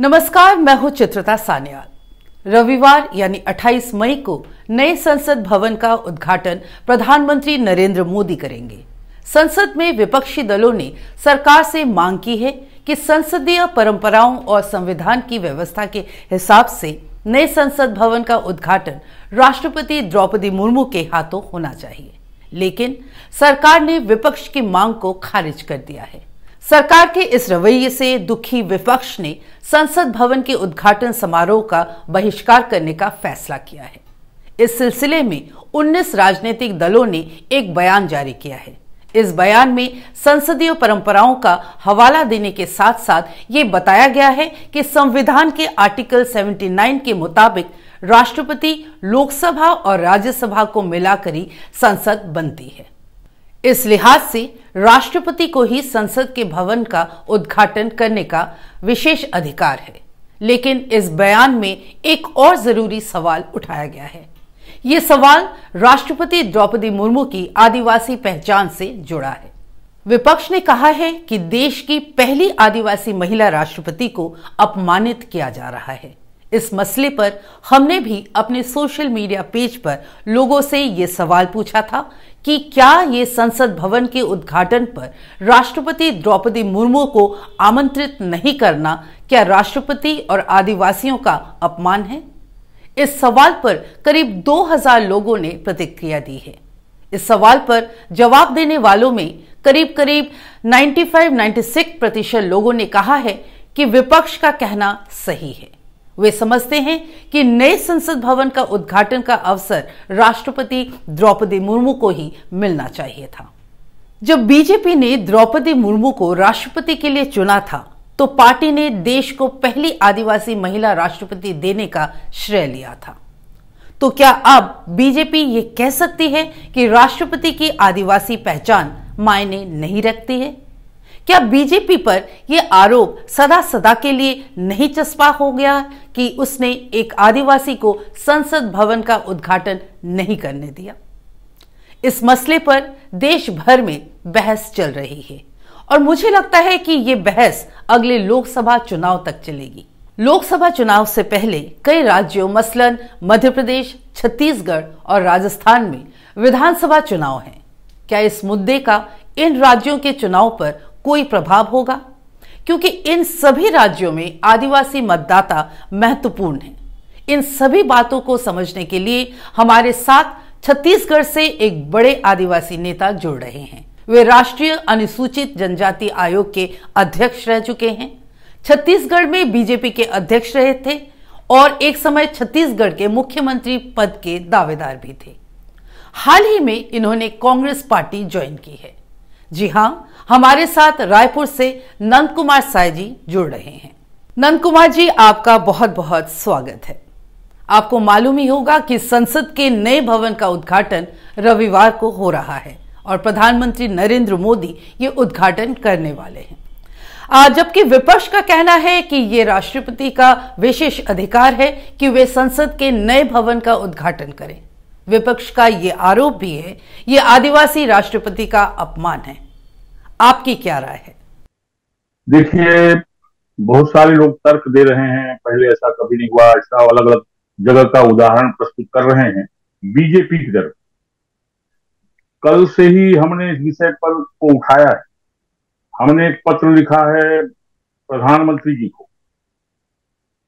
नमस्कार, मैं हूँ चित्रता सान्याल। रविवार यानी 28 मई को नए संसद भवन का उद्घाटन प्रधानमंत्री नरेंद्र मोदी करेंगे। संसद में विपक्षी दलों ने सरकार से मांग की है कि संसदीय परंपराओं और संविधान की व्यवस्था के हिसाब से नए संसद भवन का उद्घाटन राष्ट्रपति द्रौपदी मुर्मू के हाथों होना चाहिए। लेकिन सरकार ने विपक्ष की मांग को खारिज कर दिया है। सरकार के इस रवैये से दुखी विपक्ष ने संसद भवन के उद्घाटन समारोह का बहिष्कार करने का फैसला किया है। इस सिलसिले में 19 राजनीतिक दलों ने एक बयान जारी किया है। इस बयान में संसदीय परंपराओं का हवाला देने के साथ साथ ये बताया गया है कि संविधान के आर्टिकल 79 के मुताबिक राष्ट्रपति लोकसभा और राज्यसभा को मिलाकर ही संसद बनती है। इस लिहाज से राष्ट्रपति को ही संसद के भवन का उद्घाटन करने का विशेष अधिकार है। लेकिन इस बयान में एक और ज़रूरी सवाल उठाया गया है। ये सवाल राष्ट्रपति द्रौपदी मुर्मू की आदिवासी पहचान से जुड़ा है। विपक्ष ने कहा है कि देश की पहली आदिवासी महिला राष्ट्रपति को अपमानित किया जा रहा है। इस मसले पर हमने भी अपने सोशल मीडिया पेज पर लोगों से ये सवाल पूछा था कि क्या ये संसद भवन के उद्घाटन पर राष्ट्रपति द्रौपदी मुर्मू को आमंत्रित नहीं करना क्या राष्ट्रपति और आदिवासियों का अपमान है? इस सवाल पर करीब 2000 लोगों ने प्रतिक्रिया दी है। इस सवाल पर जवाब देने वालों में करीब करीब 95-96 प्रतिशत लोगों ने कहा है कि विपक्ष का कहना सही है। वे समझते हैं कि नए संसद भवन का उद्घाटन का अवसर राष्ट्रपति द्रौपदी मुर्मू को ही मिलना चाहिए था। जब बीजेपी ने द्रौपदी मुर्मू को राष्ट्रपति के लिए चुना था तो पार्टी ने देश को पहली आदिवासी महिला राष्ट्रपति देने का श्रेय लिया था। तो क्या अब बीजेपी ये कह सकती है कि राष्ट्रपति की आदिवासी पहचान मायने नहीं रखती है? क्या बीजेपी पर यह आरोप सदा सदा के लिए नहीं चस्पा हो गया कि उसने एक आदिवासी को संसद भवन का उद्घाटन नहीं करने दिया? इस मसले पर देश भर में बहस चल रही है और मुझे लगता है कि ये बहस अगले लोकसभा चुनाव तक चलेगी। लोकसभा चुनाव से पहले कई राज्यों, मसलन मध्य प्रदेश, छत्तीसगढ़ और राजस्थान में विधानसभा चुनाव हैं। क्या इस मुद्दे का इन राज्यों के चुनाव पर कोई प्रभाव होगा? क्योंकि इन सभी राज्यों में आदिवासी मतदाता महत्वपूर्ण हैं। इन सभी बातों को समझने के लिए हमारे साथ छत्तीसगढ़ से एक बड़े आदिवासी नेता जुड़ रहे हैं। वे राष्ट्रीय अनुसूचित जनजाति आयोग के अध्यक्ष रह चुके हैं। छत्तीसगढ़ में बीजेपी के अध्यक्ष रहे थे और एक समय छत्तीसगढ़ के मुख्यमंत्री पद के दावेदार भी थे। हाल ही में इन्होंने कांग्रेस पार्टी ज्वाइन की है। जी हाँ हमारे साथ रायपुर से नंद कुमार साय जी जुड़ रहे हैं। नंद कुमार जी, आपका बहुत बहुत स्वागत है। आपको मालूम ही होगा कि संसद के नए भवन का उद्घाटन रविवार को हो रहा है और प्रधानमंत्री नरेंद्र मोदी ये उद्घाटन करने वाले हैं। जबकि विपक्ष का कहना है कि ये राष्ट्रपति का विशेष अधिकार है कि वे संसद के नए भवन का उद्घाटन करें। विपक्ष का ये आरोप भी है, ये आदिवासी राष्ट्रपति का अपमान है। आपकी क्या राय है? देखिए, बहुत सारे लोग तर्क दे रहे हैं, पहले ऐसा कभी नहीं हुआ, ऐसा अलग अलग जगह का उदाहरण प्रस्तुत कर रहे हैं, बीजेपी की तरफ़। कल से ही हमने इस विषय पर को उठाया है। हमने एक पत्र लिखा है प्रधानमंत्री जी को,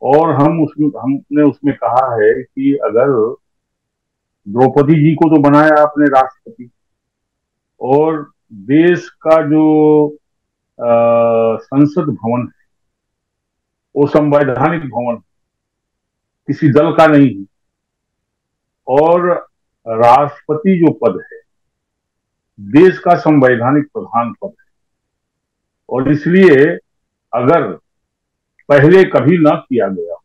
और हम उसमें हमने उसमें कहा है कि अगर द्रौपदी जी को तो बनाया आपने राष्ट्रपति। और देश का जो संसद भवन है, वो संवैधानिक भवन किसी दल का नहीं है। और राष्ट्रपति जो पद है, देश का संवैधानिक प्रधान पद है। और इसलिए अगर पहले कभी ना किया गया,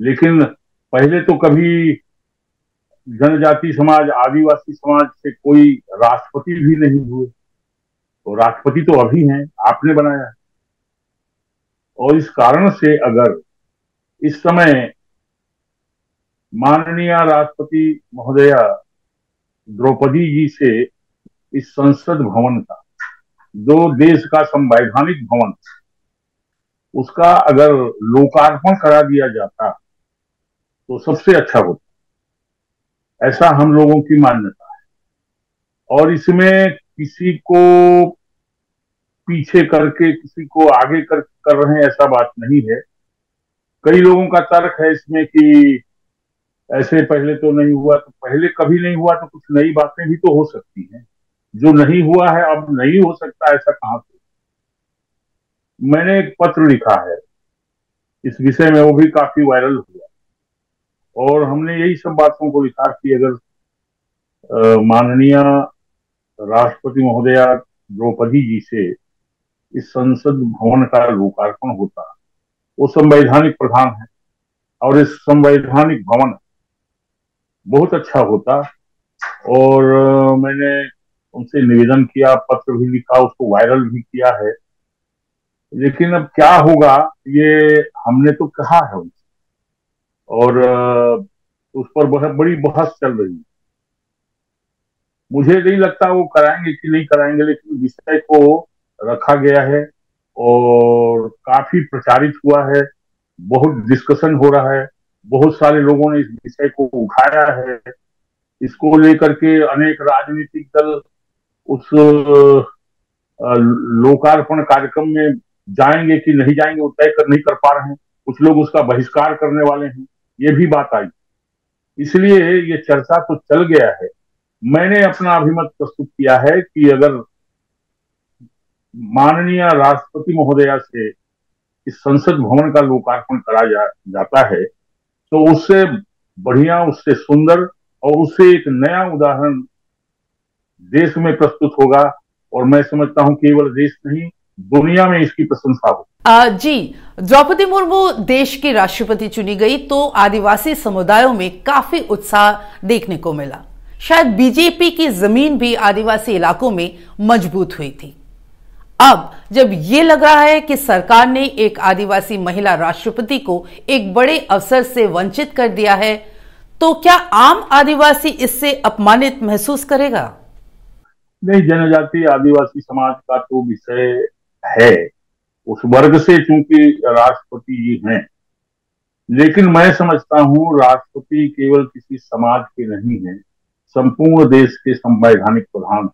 लेकिन पहले तो कभी जनजाति समाज, आदिवासी समाज से कोई राष्ट्रपति भी नहीं हुए। तो राष्ट्रपति तो अभी हैं, आपने बनाया और इस कारण से अगर इस समय माननीय राष्ट्रपति महोदया द्रौपदी जी से इस संसद भवन का जो देश का संवैधानिक भवन, उसका अगर लोकार्पण करा दिया जाता तो सबसे अच्छा होता। ऐसा हम लोगों की मान्यता है। और इसमें किसी को पीछे करके, किसी को आगे कर कर रहे हैं ऐसा बात नहीं है। कई लोगों का तर्क है इसमें कि ऐसे पहले तो नहीं हुआ तो पहले कभी नहीं हुआ तो कुछ नई बातें भी तो हो सकती हैं। जो नहीं हुआ है, अब नहीं हो सकता, ऐसा कहाँ से? मैंने एक पत्र लिखा है। इस विषय में वो भी काफ़ी वायरल हुआ। और हमने यही सब बातों को लिखा कि अगर माननीय राष्ट्रपति महोदया द्रौपदी जी से इस संसद भवन का लोकार्पण होता, वो संवैधानिक प्रधान है और इस संवैधानिक भवन बहुत अच्छा होता और मैंने उनसे निवेदन किया, पत्र भी लिखा, उसको वायरल भी किया है। लेकिन अब क्या होगा, ये हमने तो कहा है उनसे और उस पर बहुत, बड़ी बहस चल रही है। मुझे नहीं लगता वो कराएँगे कि नहीं कराएँगे, लेकिन विषय को रखा गया है और काफ़ी प्रचारित हुआ है, बहुत डिस्कशन हो रहा है, बहुत सारे लोगों ने इस विषय को उठाया है। इसको लेकर के अनेक राजनीतिक दल उस लोकार्पण कार्यक्रम में जाएँगे कि नहीं जाएँगे, वो तय कर, नहीं कर पा रहे हैं। कुछ लोग उसका बहिष्कार करने वाले हैं। ये भी बात आई। इसलिए ये चर्चा तो चल गया है। मैंने अपना अभिमत प्रस्तुत किया है कि अगर माननीय राष्ट्रपति महोदया से इस संसद भवन का लोकार्पण करा जा, जाता है तो उससे बढ़िया उससे सुंदर और उससे एक नया उदाहरण देश में प्रस्तुत होगा। और मैं समझता हूँ केवल देश नहीं दुनिया में इसकी प्रशंसा हो। जी द्रौपदी मुर्मू देश की राष्ट्रपति चुनी गई तो आदिवासी समुदायों में काफ़ी उत्साह देखने को मिला। शायद बीजेपी की ज़मीन भी आदिवासी इलाकों में मज़बूत हुई थी। अब जब ये लग रहा है कि सरकार ने एक आदिवासी महिला राष्ट्रपति को एक बड़े अवसर से वंचित कर दिया है तो क्या आम आदिवासी इससे अपमानित महसूस करेगा? नहीं जनजाति आदिवासी समाज का तो विषय है, उस वर्ग से चूँकि राष्ट्रपति जी हैं, लेकिन मैं समझता हूँ राष्ट्रपति केवल किसी समाज के नहीं है, संपूर्ण देश के संवैधानिक प्रधान।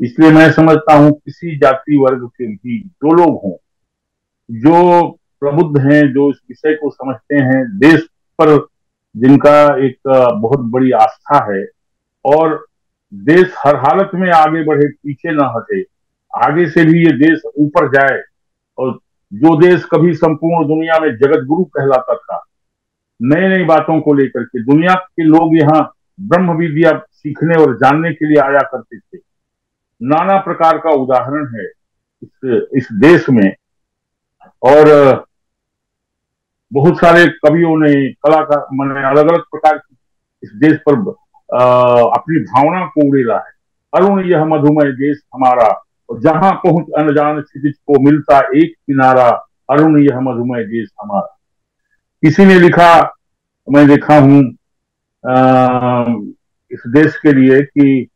इसलिए मैं समझता हूँ किसी जाति वर्ग के भी जो लोग हों, जो प्रबुद्ध हैं, जो इस विषय को समझते हैं, देश पर जिनका एक बहुत बड़ी आस्था है, और देश हर हालत में आगे बढ़े, पीछे ना हटे आगे से भी ये देश ऊपर जाए और जो देश कभी संपूर्ण दुनिया में जगत गुरु कहलाता था नई नई बातों को लेकर के दुनिया के लोग यहाँ ब्रह्म विद्या सीखने और जानने के लिए आया करते थे। नाना प्रकार का उदाहरण है इस इस देश में। और बहुत सारे कवियों ने कलाकार मैंने अलग अलग प्रकार की इस देश पर आ, अपनी भावना को उड़ेला है। अरुण यह मधुमय देश हमारा जहाँ पहुँच अनजान स्थिति को मिलता एक किनारा अरुण यह मधुमय देश हमारा। किसी ने लिखा, मैं देखा हूँ इस देश के लिए कि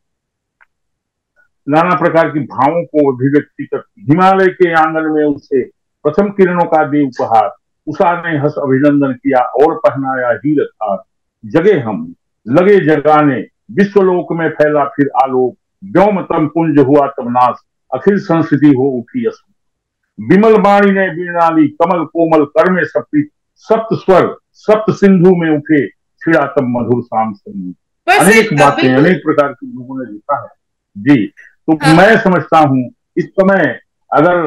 नाना प्रकार की भावों को अभिव्यक्ति करती। हिमालय के आँगन में उसे प्रथम किरणों का दे उपहार, उषा ने हस अभिनंदन किया और पहनाया ही रखा जगे हम, लगे जगाने, विश्वलोक में फैला फिर आलोक व्योम तम कुंज हुआ तब नाश। अखिल संस्कृति हो उठी अस विमल बाणी ने बीणाली कमल कोमल कर में सप्ती सप्त स्वर सप्त सिंधु में उठे छिड़ा तब मधुर शाम संगीत अनेक बातें अनेक प्रकार की लोगों ने लिखा है। जी तो हाँ। मैं समझता हूँ इस समय अगर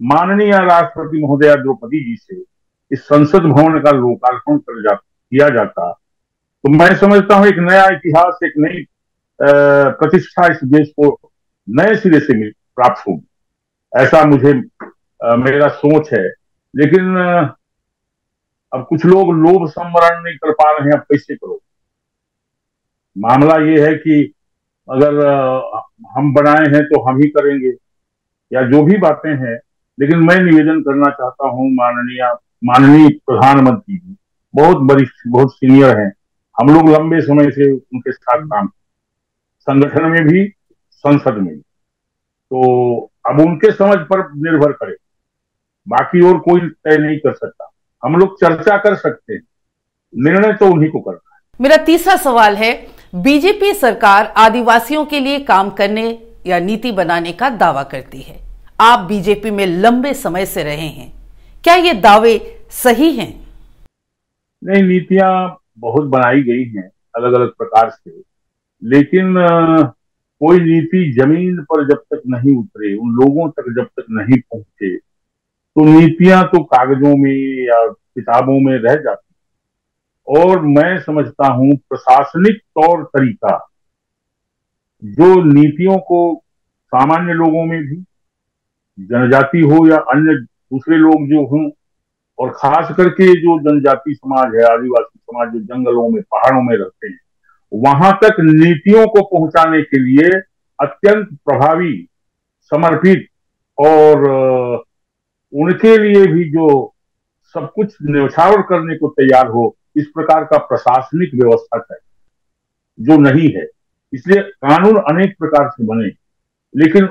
माननीय राष्ट्रपति महोदया द्रौपदी जी से इस संसद भवन का लोकार्पण कर जा किया जाता तो मैं समझता हूँ एक नया इतिहास एक नई प्रतिष्ठा इस देश को नए सिरे से मिल प्राप्त होगी। ऐसा मुझे आ, मेरा सोच है। लेकिन अब कुछ लोग लोभ संवरण नहीं कर पा रहे हैं अब कैसे करो मामला ये है कि अगर हम बनाए हैं तो हम ही करेंगे या जो भी बातें हैं। लेकिन मैं निवेदन करना चाहता हूँ माननीय माननीय प्रधानमंत्री जी बहुत वरिष्ठ बहुत सीनियर हैं। हम लोग लंबे समय से उनके साथ काम संगठन में भी संसद में। तो अब उनके समझ पर निर्भर करे। बाकी और कोई तय नहीं कर सकता। हम लोग चर्चा कर सकते हैं। निर्णय तो उन्हीं को करना है। मेरा तीसरा सवाल है बीजेपी सरकार आदिवासियों के लिए काम करने या नीति बनाने का दावा करती है। आप बीजेपी में लंबे समय से रहे हैं। क्या ये दावे सही हैं? नहीं नीतियाँ बहुत बनाई गई हैं अलग अलग प्रकार से। लेकिन कोई नीति ज़मीन पर जब तक नहीं उतरे, उन लोगों तक जब तक नहीं पहुँचे तो नीतियाँ तो कागजों में या किताबों में रह जाती और मैं समझता हूँ प्रशासनिक तौर तरीका जो नीतियों को सामान्य लोगों में भी, जनजाति हो या अन्य दूसरे लोग जो हों, और खास करके जो जनजाति समाज है, आदिवासी समाज जो जंगलों में, पहाड़ों में रहते हैं वहाँ तक नीतियों को पहुँचाने के लिए अत्यंत प्रभावी, समर्पित और उनके लिए भी जो सब कुछ न्यौछावर करने को तैयार हो, इस प्रकार का प्रशासनिक व्यवस्था चाहिए जो नहीं है। इसलिए कानून अनेक प्रकार से बने, लेकिन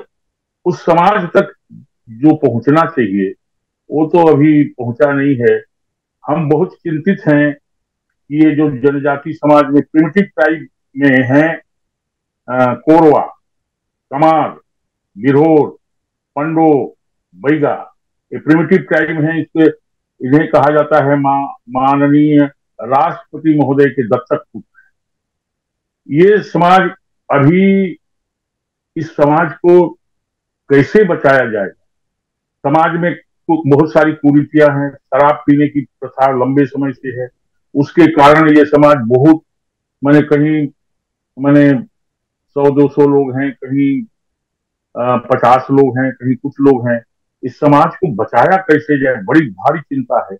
उस समाज तक जो पहुँचना चाहिए, वो तो अभी पहुँचा नहीं है। हम बहुत चिंतित हैं ये जो जनजाति समाज में प्रिमिटिव टाइप में है कोरवा कमार बिरहोर पंडो बैगा ये प्रिमिटिव टाइम है इसके इन्हें कहा जाता है मा, माननीय राष्ट्रपति महोदय के दत्तक पुत्र। ये समाज अभी इस समाज को कैसे बचाया जाए? समाज में बहुत सारी कुरीतियाँ हैं शराब पीने की प्रथा लंबे समय से है। उसके कारण ये समाज बहुत मैंने कहीं मैंने सौ दो सौ लोग हैं कहीं पचास लोग हैं कहीं कुछ लोग हैं। इस समाज को बचाया कैसे जाए? बड़ी भारी चिंता है।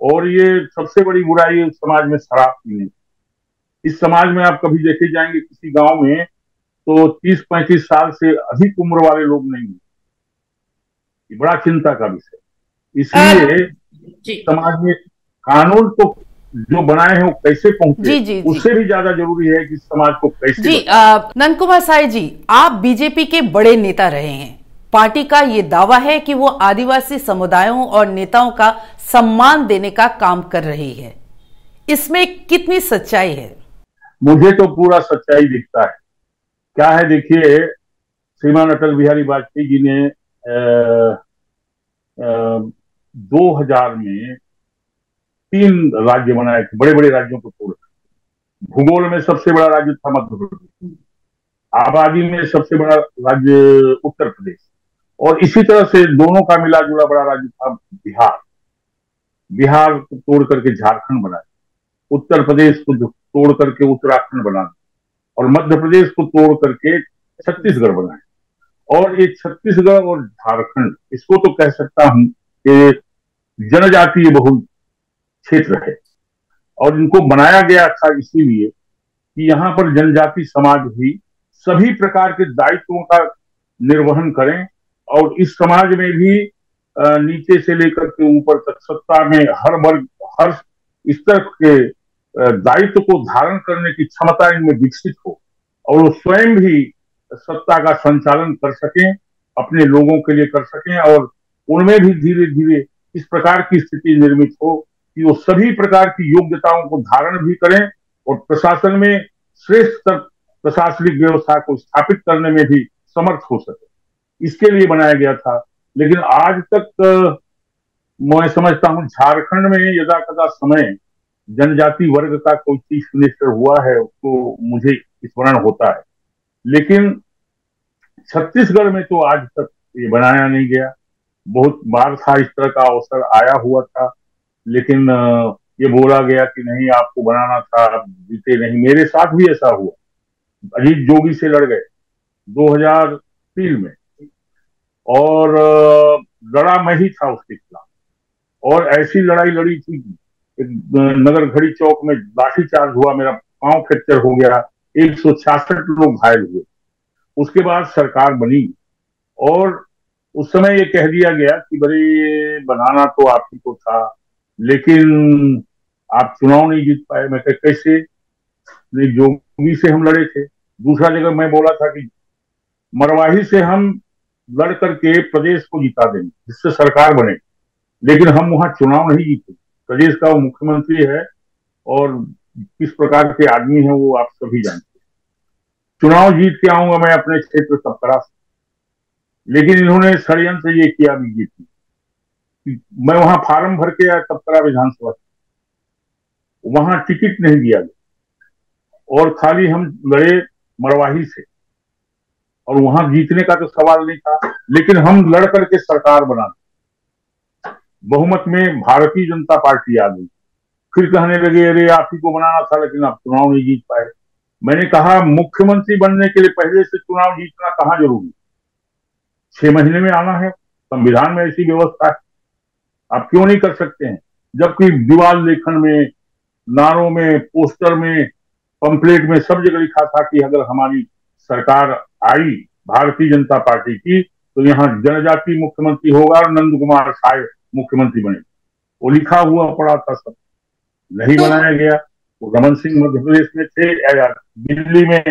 और ये सबसे बड़ी बुराई है समाज में शराब पीने इस समाज में आप कभी देखे जाएँगे किसी गाँव में तो तीस पैंतीस साल से अधिक उम्र वाले लोग नहीं है। ये बड़ा चिंता का विषय। इसलिए समाज में कानून तो जो बनाए हैं वो कैसे पहुँचे? जी, जी, उससे भी ज़्यादा ज़रूरी है कि समाज को कैसे जी नंद कुमार साय जी आप बीजेपी के बड़े नेता रहे हैं। पार्टी का ये दावा है कि वो आदिवासी समुदायों और नेताओं का सम्मान देने का काम कर रही है। इसमें कितनी सच्चाई है? मुझे तो पूरा सच्चाई दिखता है। क्या है देखिए श्रीमान अटल बिहारी वाजपेयी जी ने दो हज़ार में तीन राज्य बनाए थे बड़े बड़े राज्यों को छोड़ भूगोल में सबसे बड़ा राज्य था मध्य प्रदेश आबादी में सबसे बड़ा राज्य उत्तर प्रदेश। और इसी तरह से दोनों का मिला जुला बड़ा राज्य था बिहार। बिहार को तोड़ करके झारखंड बनाया उत्तर प्रदेश को तोड़ करके उत्तराखंड बना और मध्य प्रदेश को तोड़ करके छत्तीसगढ़ बनाए और ये छत्तीसगढ़ और झारखंड, इसको तो कह सकता हूँ कि जनजातीय बहुल क्षेत्र है। और इनको बनाया गया था इसीलिए कि यहाँ पर जनजाति समाज भी सभी प्रकार के दायित्वों का निर्वहन करें और इस समाज में भी नीचे से लेकर के ऊपर तक सत्ता में हर वर्ग, हर स्तर के दायित्व को धारण करने की क्षमता इनमें विकसित हो और वो स्वयं भी सत्ता का संचालन कर सकें, अपने लोगों के लिए कर सकें और उनमें भी धीरे धीरे इस प्रकार की स्थिति निर्मित हो कि वो सभी प्रकार की योग्यताओं को धारण भी करें और प्रशासन में श्रेष्ठ प्रशासनिक व्यवस्था को स्थापित करने में भी समर्थ हो सके। इसके लिए बनाया गया था। लेकिन आज तक मैं समझता हूँ, झारखंड में यदा कदा समय जनजाति वर्ग का कोई चीफ मिनिस्टर हुआ है उसको मुझे स्मरण होता है। लेकिन छत्तीसगढ़ में तो आज तक ये बनाया नहीं गया। बहुत बार था, इस तरह का अवसर आया हुआ था। लेकिन ये बोला गया कि नहीं, आपको बनाना था, आप जीते नहीं। मेरे साथ भी ऐसा हुआ। अजीत जोगी से लड़ गए 2003 में। और लड़ा मैं ही था उसके खिलाफ। और ऐसी लड़ाई लड़ी थी एक नगर घड़ी चौक में लाठीचार्ज हुआ, मेरा पाँव फ्रैक्चर हो गया, एक सौ छियासठ लोग घायल हुए। उसके बाद सरकार बनी। और उस समय ये कह दिया गया कि बड़े बनाना तो आप ही को था लेकिन आप चुनाव नहीं जीत पाए। मैं कह, कैसे? जोगी से हम लड़े थे। दूसरा जगह मैं बोला था कि मरवाही से हम लड़ करके प्रदेश को जिता देंगे, जिससे सरकार बने। लेकिन हम वहाँ चुनाव नहीं जीते। प्रदेश का वो मुख्यमंत्री है और किस प्रकार के आदमी है वो आप सभी जानते हैं। चुनाव जीत के आऊँगा मैं अपने क्षेत्र तपकरा से लेकिन इन्होंने षडयंत्र ये किया बीजेपी। मैं वहाँ फार्म भर के आया तपकरा विधानसभा वहाँ टिकट नहीं दिया गया। और खाली हम लड़े मरवाही से। और वहाँ जीतने का तो सवाल नहीं था, लेकिन हम लड़ करके सरकार बना बहुमत में भारतीय जनता पार्टी आ गई। फिर कहने लगे, अरे, आप ही को बनाना था, लेकिन आप चुनाव नहीं जीत पाए। मैंने कहा, मुख्यमंत्री बनने के लिए पहले से चुनाव जीतना कहाँ ज़रूरी छह महीने में आना है, संविधान में ऐसी व्यवस्था है। आप क्यों नहीं कर सकते हैं? जबकि दीवार लेखन में नारों में पोस्टर में पंपलेट में सब जगह लिखा था कि अगर हमारी सरकार आई भारतीय जनता पार्टी की तो यहाँ जनजाति मुख्यमंत्री होगा और नंद कुमार साय मुख्यमंत्री बने वो लिखा हुआ पड़ा था सब। नहीं तो, बनाया गया। वो रमन सिंह मध्य प्रदेश में थे दिल्ली में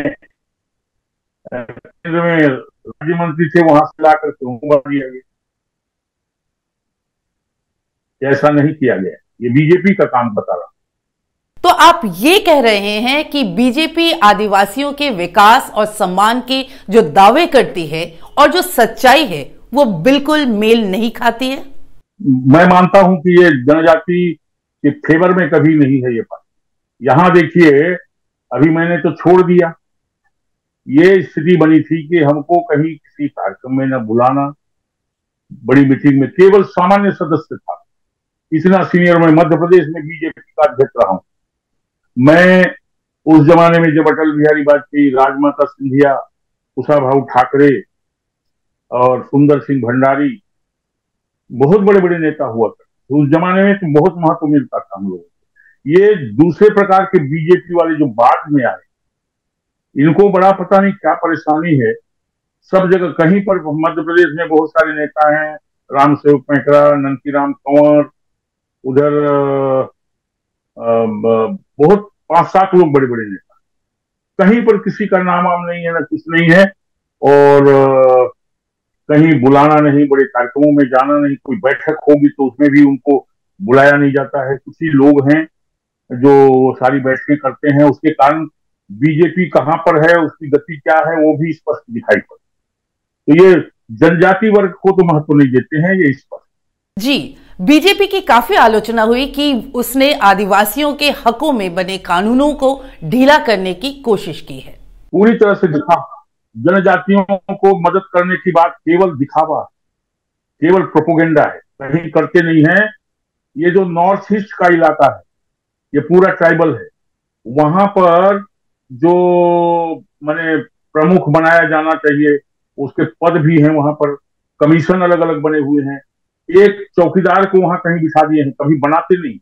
केंद्र में राज्य मंत्री थे वहाँ से लाकर के उनको दिया गया। ऐसा नहीं किया गया। ये बीजेपी का काम बता रहा तो आप ये कह रहे हैं कि बीजेपी आदिवासियों के विकास और सम्मान के जो दावे करती है और जो सच्चाई है वो बिल्कुल मेल नहीं खाती है? मैं मानता हूँ कि ये जनजाति के फेवर में कभी नहीं है ये पार्टी यहाँ देखिए अभी मैंने तो छोड़ दिया। ये स्थिति बनी थी कि हमको कहीं किसी कार्यक्रम में न बुलाना बड़ी मीटिंग में केवल सामान्य सदस्य था। इतना सीनियर मैं मध्य प्रदेश में बीजेपी का अध्यक्ष रहा हूँ। मैं उस जमाने में जब अटल बिहारी वाजपेयी, राजमाता सिंधिया कुशा भाऊ ठाकरे और सुंदर सिंह भंडारी, बहुत बड़े बड़े नेता हुआ करते उस जमाने में तो बहुत महत्व मिलता था हम लोगों को। ये दूसरे प्रकार के बीजेपी वाले जो बाद में आए, इनको बड़ा पता नहीं क्या परेशानी है। सब जगह कहीं पर मध्य प्रदेश में बहुत सारे नेता हैं राम सेवक नंकी राम कंवर उधर बहुत पाँच सात लोग बड़े बड़े नेता कहीं पर किसी का नाम आम नहीं है, ना कुछ नहीं है, और कहीं बुलाना नहीं, बड़े कार्यक्रमों में जाना नहीं, कोई बैठक होगी तो उसमें भी उनको बुलाया नहीं जाता है। कुछ ही लोग हैं जो सारी बैठकें करते हैं, उसके कारण बीजेपी कहाँ पर है, उसकी गति क्या है, वो भी स्पष्ट दिखाई पड़ती तो ये जनजाति वर्ग को तो महत्व नहीं देते हैं, ये स्पष्ट। जी बीजेपी की काफ़ी आलोचना हुई कि उसने आदिवासियों के हकों में बने कानूनों को ढीला करने की कोशिश की है। पूरी तरह से दिखा। जनजातियों को मदद करने की बात केवल दिखावा, केवल प्रोपोगेंडा है। कहीं करते नहीं है। ये जो नॉर्थ ईस्ट का इलाका है, ये पूरा ट्राइबल है। वहाँ पर जो मैंने प्रमुख बनाया जाना चाहिए, उसके पद भी हैं वहाँ पर। कमीशन अलग अलग बने हुए हैं। एक चौकीदार को वहाँ कहीं बिठा दिए हैं, कभी बनाते नहीं।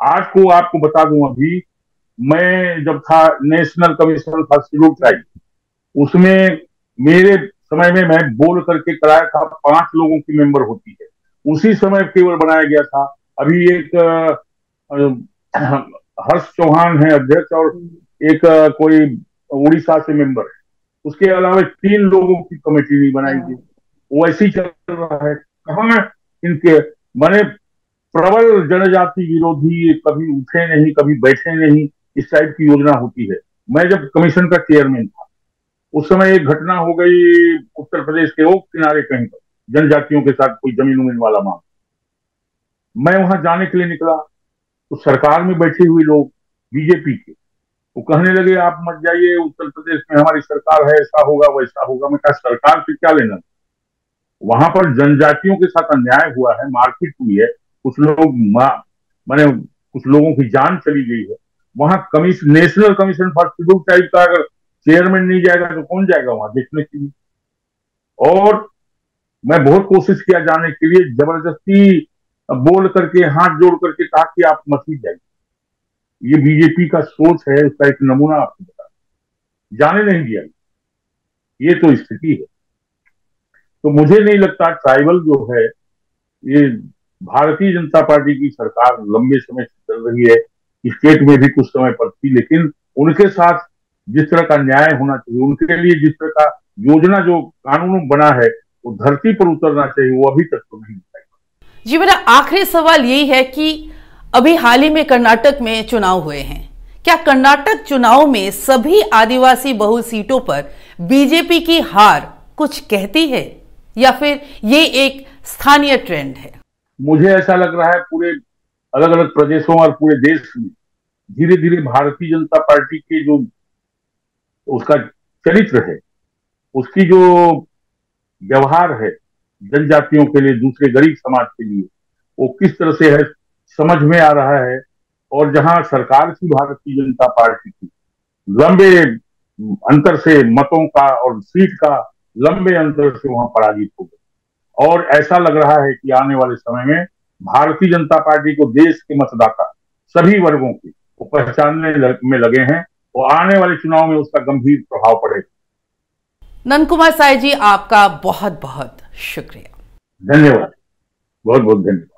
आज को आपको बता दूँ अभी, मैं जब था नेशनल कमीशन था शेड्यूल ट्राइब, उसमें मेरे समय में मैं बोल करके कराया था, पाँच लोगों की मेंबर होती है। उसी समय केवल बनाया गया था। अभी एक हर्ष चौहान है अध्यक्ष और एक कोई उड़ीसा से मेंबर है। उसके अलावा तीन लोगों की कमेटी नहीं बनाई थी वो ऐसी चल रहा है। कहा इनके मैंने प्रबल जनजाति विरोधी कभी उठे नहीं, कभी बैठे नहीं, इस टाइप की योजना होती है। मैं जब कमीशन का चेयरमैन था, उस समय एक घटना हो गई उत्तर प्रदेश के ओक किनारे कहीं पर, जनजातियों के साथ कोई ज़मीन उमीन वाला मामला। मैं वहाँ जाने के लिए निकला तो सरकार में बैठे हुए लोग बीजेपी के, वो कहने लगे, आप मत जाइए, उत्तर प्रदेश में हमारी सरकार है, ऐसा होगा, वैसा होगा। मैं कहा, सरकार से क्या लेना वहाँ पर जनजातियों के साथ अन्याय हुआ है, मारपीट हुई है, कुछ लोग मैंने कुछ लोगों की जान चली गई है। वहाँ commission national commission for schedule type का अगर चेयरमैन नहीं जाएगा तो कौन जाएगा वहाँ देखने के लिए? और मैं बहुत कोशिश किया जाने के लिए, ज़बरदस्ती बोल करके, हाथ जोड़ करके कहा कि आप मत ही जाइए। ये बीजेपी का सोच है, उसका एक नमूना आपको बता जाने नहीं दिया। ये तो स्थिति है। तो मुझे नहीं लगता ट्राइबल जो है, ये भारतीय जनता पार्टी की सरकार लंबे समय से चल रही है स्टेट में भी कुछ समय पर थी, लेकिन उनके साथ जिस तरह का न्याय होना चाहिए, उनके लिए जिस तरह का योजना जो कानून बना है, वो धरती पर उतरना चाहिए, वो अभी तक तो नहीं जी, मेरा आखिरी सवाल यही है कि अभी हाल ही में कर्नाटक में चुनाव हुए हैं। क्या कर्नाटक चुनाव में सभी आदिवासी बहु सीटों पर बीजेपी की हार कुछ कहती है? या फिर ये एक स्थानीय ट्रेंड है? मुझे ऐसा लग रहा है पूरे अलग अलग प्रदेशों और पूरे देश में धीरे धीरे भारतीय जनता पार्टी के जो उसका चरित्र है, उसकी जो व्यवहार है जनजातियों के लिए, दूसरे गरीब समाज के लिए, वो किस तरह से है समझ में आ रहा है? और जहाँ सरकार की भारतीय जनता पार्टी की, लंबे अंतर से मतों का और सीट का लंबे अंतर से वहाँ पराजित हो गए। और ऐसा लग रहा है कि आने वाले समय में भारतीय जनता पार्टी को देश के मतदाता सभी वर्गों के वो पहचानने में लगे हैं और आने वाले चुनाव में उसका गंभीर प्रभाव पड़ेगा। नंद कुमार साय जी आपका बहुत बहुत शुक्रिया। धन्यवाद। बहुत बहुत धन्यवाद।